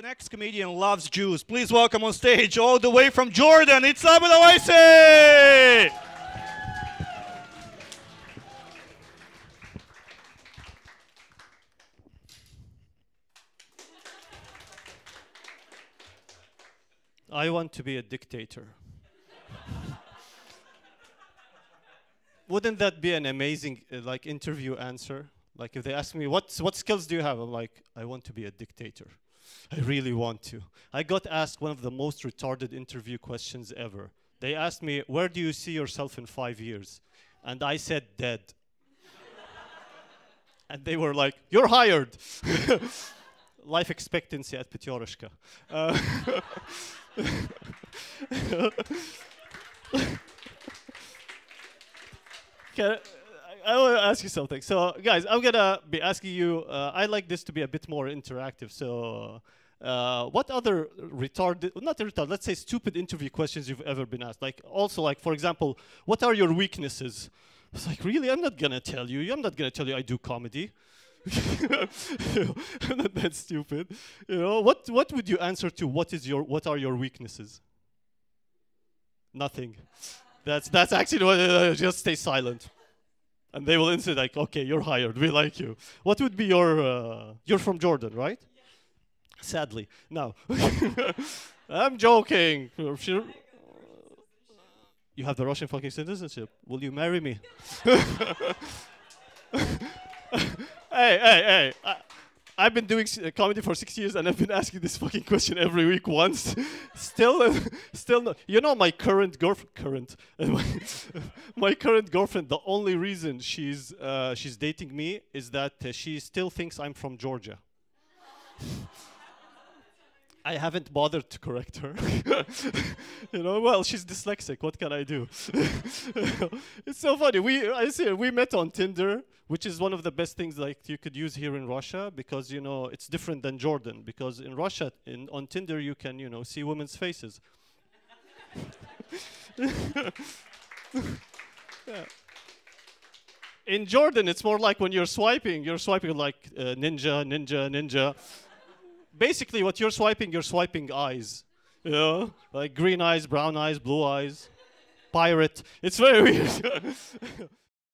Our next comedian loves Jews. Please welcome on stage, all the way from Jordan, it's Abed Owaysi! I want to be a dictator. Wouldn't that be an amazing uh, like interview answer? Like if they ask me what what skills do you have, I'm like I want to be a dictator. I really want to. I got asked one of the most retarded interview questions ever. They asked me, "Where do you see yourself in 5 years?" And I said dead. and they were like, "You're hired." Life expectancy at Pyaterochka. Uh, Can, I, want to ask you something. So, guys, I'm gonna be asking you. Uh, I like this to be a bit more interactive. So, uh, what other retarded, not retarded, let's say stupid interview questions you've ever been asked? Like, also, like for example, what are your weaknesses? It's like, really, I'm not gonna tell you. I'm not gonna tell you I do comedy. I'm not that stupid. You know, what what would you answer to? What is your what are your weaknesses? Nothing. That's that's actually what. Uh, just stay silent, and they will answer like, "Okay, you're hired. We like you." What would be your? Uh, you're from Jordan, right? Sadly, no. I'm joking. You have the Russian fucking citizenship. Will you marry me? hey, hey, hey. I, I've been doing uh, comedy for six years and I've been asking this fucking question every week once. still, uh, still. You know, my current girlfriend, current, my, my current girlfriend, the only reason she's, uh, she's dating me is that uh, she still thinks I'm from Georgia. I haven't bothered to correct her. you know, well, she's dyslexic. What can I do? it's so funny. We I see we met on Tinder, which is one of the best things like you could use here in Russia because you know it's different than Jordan. Because in Russia, in on Tinder, you can you know see women's faces. Yeah. In Jordan, it's more like when you're swiping, you're swiping like uh, ninja, ninja, ninja basically what you're swiping, you're swiping eyes. You know? Like green eyes, brown eyes, blue eyes, pirate. It's very weird.